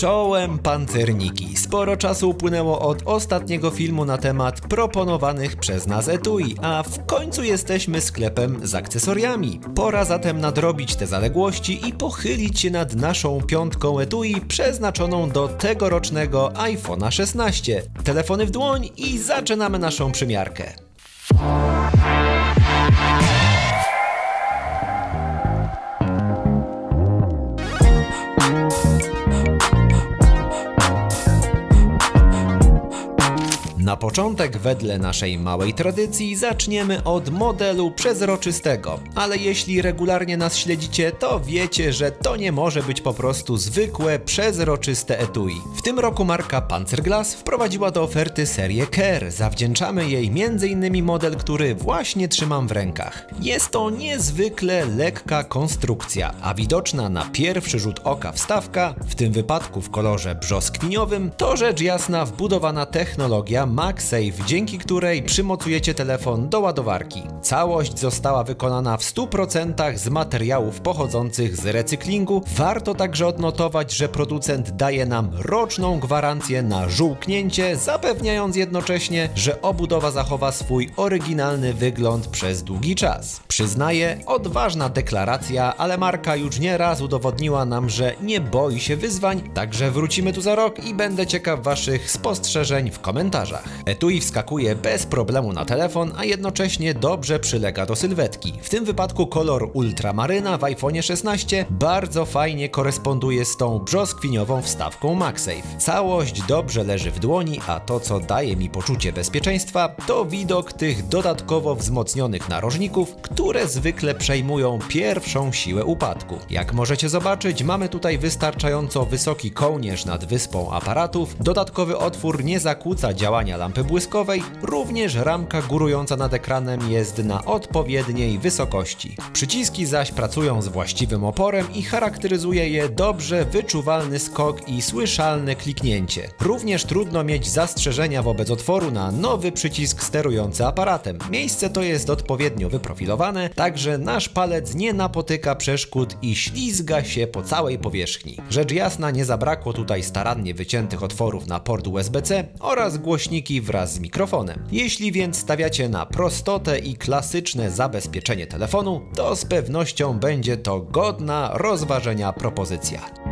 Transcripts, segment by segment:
Czołem pancerniki. Sporo czasu upłynęło od ostatniego filmu na temat proponowanych przez nas etui, a w końcu jesteśmy sklepem z akcesoriami. Pora zatem nadrobić te zaległości i pochylić się nad naszą piątką etui przeznaczoną do tegorocznego iPhone'a 16. Telefony w dłoń i zaczynamy naszą przymiarkę. Na początek, wedle naszej małej tradycji, zaczniemy od modelu przezroczystego. Ale jeśli regularnie nas śledzicie, to wiecie, że to nie może być po prostu zwykłe, przezroczyste etui. W tym roku marka Panzerglass wprowadziła do oferty serię Care. Zawdzięczamy jej m.in. model, który właśnie trzymam w rękach. Jest to niezwykle lekka konstrukcja, a widoczna na pierwszy rzut oka wstawka, w tym wypadku w kolorze brzoskwiniowym, to rzecz jasna wbudowana technologia MagSafe, dzięki której przymocujecie telefon do ładowarki. Całość została wykonana w 100% z materiałów pochodzących z recyklingu. Warto także odnotować, że producent daje nam roczną gwarancję na żółknięcie, zapewniając jednocześnie, że obudowa zachowa swój oryginalny wygląd przez długi czas. Przyznaję, odważna deklaracja, ale marka już nie raz udowodniła nam, że nie boi się wyzwań, także wrócimy tu za rok i będę ciekaw waszych spostrzeżeń w komentarzach. Etui wskakuje bez problemu na telefon, a jednocześnie dobrze przylega do sylwetki. W tym wypadku kolor ultramaryna w iPhone 16 bardzo fajnie koresponduje z tą brzoskwiniową wstawką MagSafe. Całość dobrze leży w dłoni, a to co daje mi poczucie bezpieczeństwa to widok tych dodatkowo wzmocnionych narożników, które zwykle przejmują pierwszą siłę upadku. Jak możecie zobaczyć, mamy tutaj wystarczająco wysoki kołnierz nad wyspą aparatów, dodatkowy otwór nie zakłóca działania lampy błyskowej, również ramka górująca nad ekranem jest na odpowiedniej wysokości. Przyciski zaś pracują z właściwym oporem i charakteryzuje je dobrze wyczuwalny skok i słyszalne kliknięcie. Również trudno mieć zastrzeżenia wobec otworu na nowy przycisk sterujący aparatem. Miejsce to jest odpowiednio wyprofilowane, także nasz palec nie napotyka przeszkód i ślizga się po całej powierzchni. Rzecz jasna nie zabrakło tutaj starannie wyciętych otworów na port USB-C oraz głośniki wraz z mikrofonem. Jeśli więc stawiacie na prostotę i klasyczne zabezpieczenie telefonu, to z pewnością będzie to godna rozważenia propozycja.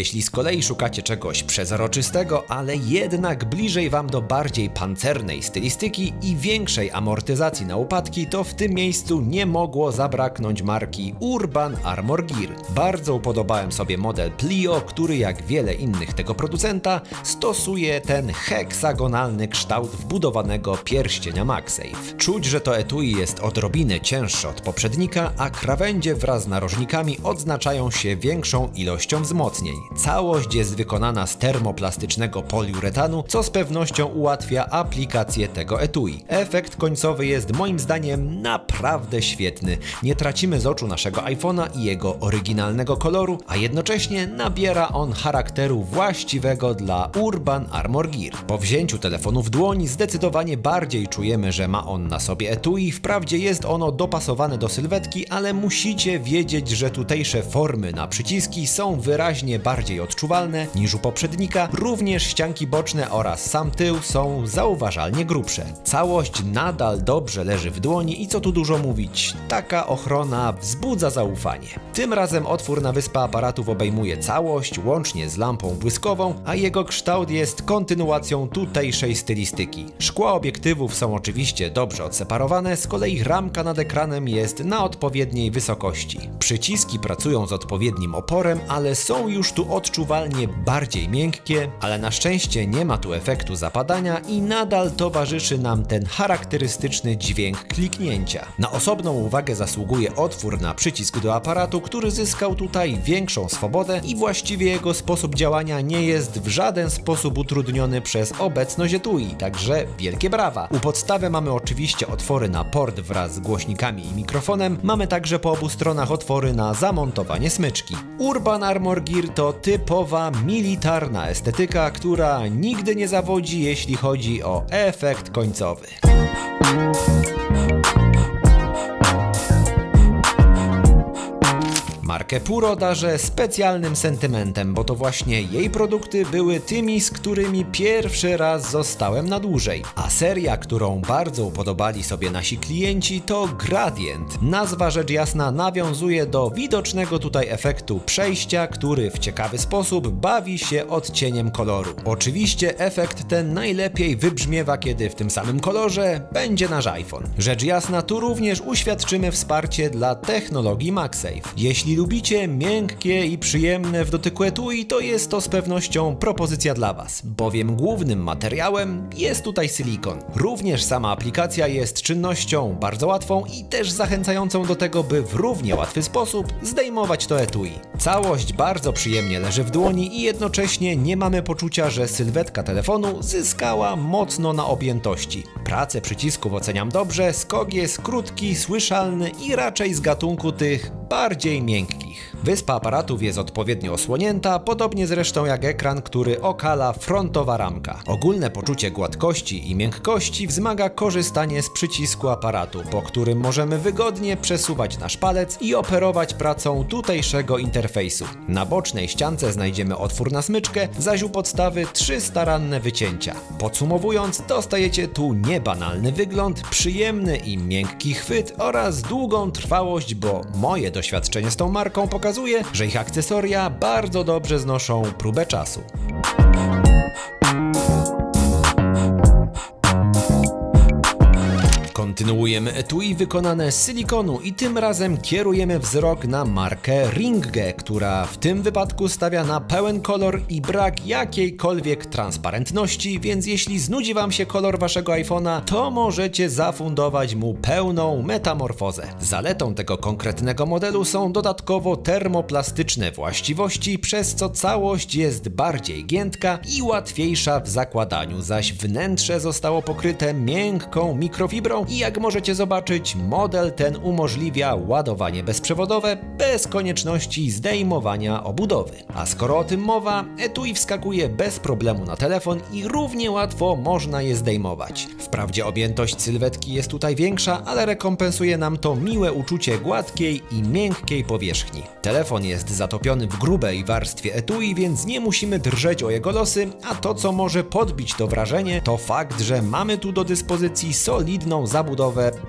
Jeśli z kolei szukacie czegoś przezroczystego, ale jednak bliżej Wam do bardziej pancernej stylistyki i większej amortyzacji na upadki, to w tym miejscu nie mogło zabraknąć marki Urban Armor Gear. Bardzo upodobałem sobie model Plio, który jak wiele innych tego producenta stosuje ten heksagonalny kształt wbudowanego pierścienia MagSafe. Czuć, że to etui jest odrobinę cięższe od poprzednika, a krawędzie wraz z narożnikami odznaczają się większą ilością wzmocnień. Całość jest wykonana z termoplastycznego poliuretanu, co z pewnością ułatwia aplikację tego etui. Efekt końcowy jest moim zdaniem naprawdę świetny. Nie tracimy z oczu naszego iPhone'a i jego oryginalnego koloru, a jednocześnie nabiera on charakteru właściwego dla Urban Armor Gear. Po wzięciu telefonu w dłoń zdecydowanie bardziej czujemy, że ma on na sobie etui. Wprawdzie jest ono dopasowane do sylwetki, ale musicie wiedzieć, że tutejsze formy na przyciski są wyraźnie bardziej bardziej odczuwalne niż u poprzednika, również ścianki boczne oraz sam tył są zauważalnie grubsze. Całość nadal dobrze leży w dłoni i co tu dużo mówić, taka ochrona wzbudza zaufanie. Tym razem otwór na wyspę aparatów obejmuje całość, łącznie z lampą błyskową, a jego kształt jest kontynuacją tutejszej stylistyki. Szkła obiektywów są oczywiście dobrze odseparowane, z kolei ramka nad ekranem jest na odpowiedniej wysokości. Przyciski pracują z odpowiednim oporem, ale są już tu odczuwalnie bardziej miękkie, ale na szczęście nie ma tu efektu zapadania i nadal towarzyszy nam ten charakterystyczny dźwięk kliknięcia. Na osobną uwagę zasługuje otwór na przycisk do aparatu, który zyskał tutaj większą swobodę i właściwie jego sposób działania nie jest w żaden sposób utrudniony przez obecność etui, także wielkie brawa. U podstawy mamy oczywiście otwory na port wraz z głośnikami i mikrofonem, mamy także po obu stronach otwory na zamontowanie smyczki. Urban Armor Gear typowa militarna estetyka, która nigdy nie zawodzi, jeśli chodzi o efekt końcowy. Markę Puro darzę specjalnym sentymentem, bo to właśnie jej produkty były tymi, z którymi pierwszy raz zostałem na dłużej. A seria, którą bardzo upodobali sobie nasi klienci to Gradient. Nazwa rzecz jasna nawiązuje do widocznego tutaj efektu przejścia, który w ciekawy sposób bawi się odcieniem koloru. Oczywiście efekt ten najlepiej wybrzmiewa, kiedy w tym samym kolorze będzie nasz iPhone. Rzecz jasna, tu również uświadczymy wsparcie dla technologii MagSafe. Jeśli lubicie miękkie i przyjemne w dotyku etui, to jest to z pewnością propozycja dla Was, bowiem głównym materiałem jest tutaj silikon. Również sama aplikacja jest czynnością bardzo łatwą i też zachęcającą do tego, by w równie łatwy sposób zdejmować to etui. Całość bardzo przyjemnie leży w dłoni i jednocześnie nie mamy poczucia, że sylwetka telefonu zyskała mocno na objętości. Pracę przycisków oceniam dobrze, skok jest krótki, słyszalny i raczej z gatunku tych bardziej miękkich. Wyspa aparatów jest odpowiednio osłonięta, podobnie zresztą jak ekran, który okala frontowa ramka. Ogólne poczucie gładkości i miękkości wzmaga korzystanie z przycisku aparatu, po którym możemy wygodnie przesuwać nasz palec i operować pracą tutejszego interfejsu. Na bocznej ściance znajdziemy otwór na smyczkę, zaś u podstawy trzy staranne wycięcia. Podsumowując, dostajecie tu niebanalny wygląd, przyjemny i miękki chwyt oraz długą trwałość, bo moje doświadczenie z tą marką pokazuje, że ich akcesoria bardzo dobrze znoszą próbę czasu. Kontynuujemy etui wykonane z silikonu i tym razem kierujemy wzrok na markę Ringge, która w tym wypadku stawia na pełen kolor i brak jakiejkolwiek transparentności, więc jeśli znudzi Wam się kolor Waszego iPhone'a, to możecie zafundować mu pełną metamorfozę. Zaletą tego konkretnego modelu są dodatkowo termoplastyczne właściwości, przez co całość jest bardziej giętka i łatwiejsza w zakładaniu, zaś wnętrze zostało pokryte miękką mikrofibrą i jak możecie zobaczyć, model ten umożliwia ładowanie bezprzewodowe bez konieczności zdejmowania obudowy. A skoro o tym mowa, etui wskakuje bez problemu na telefon i równie łatwo można je zdejmować. Wprawdzie objętość sylwetki jest tutaj większa, ale rekompensuje nam to miłe uczucie gładkiej i miękkiej powierzchni. Telefon jest zatopiony w grubej warstwie etui, więc nie musimy drżeć o jego losy, a to co może podbić to wrażenie, to fakt, że mamy tu do dyspozycji solidną zabudowę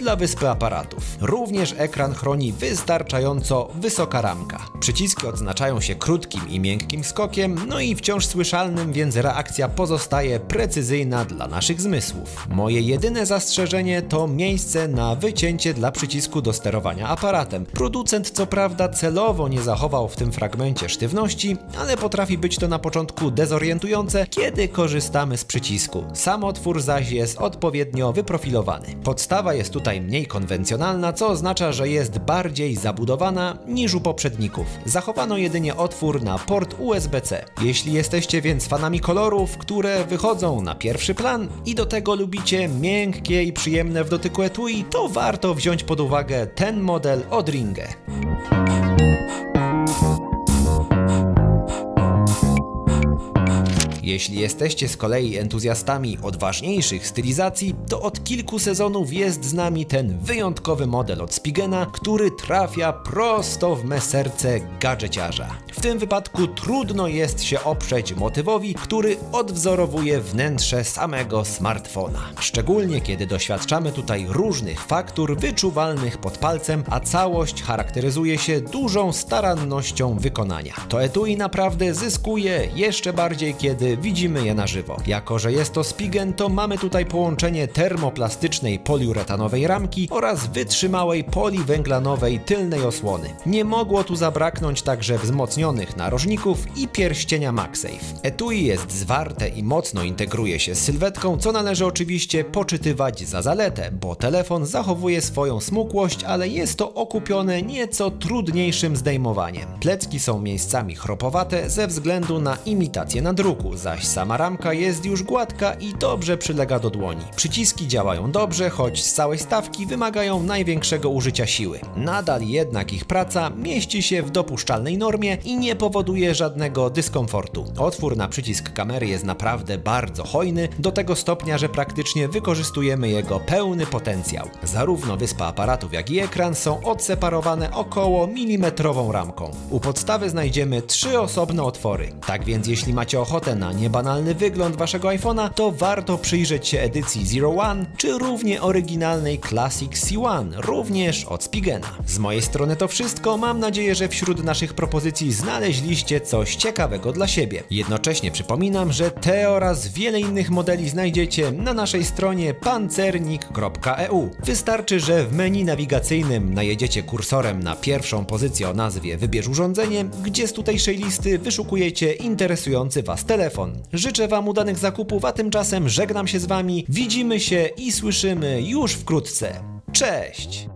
dla wyspy aparatów. Również ekran chroni wystarczająco wysoka ramka. Przyciski odznaczają się krótkim i miękkim skokiem, no i wciąż słyszalnym, więc reakcja pozostaje precyzyjna dla naszych zmysłów. Moje jedyne zastrzeżenie to miejsce na wycięcie dla przycisku do sterowania aparatem. Producent co prawda celowo nie zachował w tym fragmencie sztywności, ale potrafi być to na początku dezorientujące, kiedy korzystamy z przycisku. Sam otwór zaś jest odpowiednio wyprofilowany. Podstawa jest tutaj mniej konwencjonalna, co oznacza, że jest bardziej zabudowana niż u poprzedników. Zachowano jedynie otwór na port USB-C. Jeśli jesteście więc fanami kolorów, które wychodzą na pierwszy plan i do tego lubicie miękkie i przyjemne w dotyku etui, to warto wziąć pod uwagę ten model od Ringe. Jeśli jesteście z kolei entuzjastami odważniejszych stylizacji, to od kilku sezonów jest z nami ten wyjątkowy model od Spigena, który trafia prosto w me serce gadżeciarza. W tym wypadku trudno jest się oprzeć motywowi, który odwzorowuje wnętrze samego smartfona. Szczególnie kiedy doświadczamy tutaj różnych faktur wyczuwalnych pod palcem, a całość charakteryzuje się dużą starannością wykonania. To etui naprawdę zyskuje jeszcze bardziej, kiedy widzimy je na żywo. Jako, że jest to Spigen, to mamy tutaj połączenie termoplastycznej poliuretanowej ramki oraz wytrzymałej poliwęglanowej tylnej osłony. Nie mogło tu zabraknąć także wzmocnionych narożników i pierścienia MagSafe. Etui jest zwarte i mocno integruje się z sylwetką, co należy oczywiście poczytywać za zaletę, bo telefon zachowuje swoją smukłość, ale jest to okupione nieco trudniejszym zdejmowaniem. Plecki są miejscami chropowate ze względu na imitację nadruku, zaś sama ramka jest już gładka i dobrze przylega do dłoni. Przyciski działają dobrze, choć z całej stawki wymagają największego użycia siły. Nadal jednak ich praca mieści się w dopuszczalnej normie i nie powoduje żadnego dyskomfortu. Otwór na przycisk kamery jest naprawdę bardzo hojny, do tego stopnia, że praktycznie wykorzystujemy jego pełny potencjał. Zarówno wyspa aparatów, jak i ekran są odseparowane około milimetrową ramką. U podstawy znajdziemy trzy osobne otwory. Tak więc jeśli macie ochotę na niebanalny wygląd waszego iPhone'a, to warto przyjrzeć się edycji Zero One, czy równie oryginalnej Classic C1, również od Spigena. Z mojej strony to wszystko, mam nadzieję, że wśród naszych propozycji znaleźliście coś ciekawego dla siebie. Jednocześnie przypominam, że te oraz wiele innych modeli znajdziecie na naszej stronie pancernik.eu. Wystarczy, że w menu nawigacyjnym najedziecie kursorem na pierwszą pozycję o nazwie Wybierz urządzenie, gdzie z tutejszej listy wyszukujecie interesujący Was telefon. Życzę Wam udanych zakupów, a tymczasem żegnam się z Wami, widzimy się i słyszymy już wkrótce. Cześć!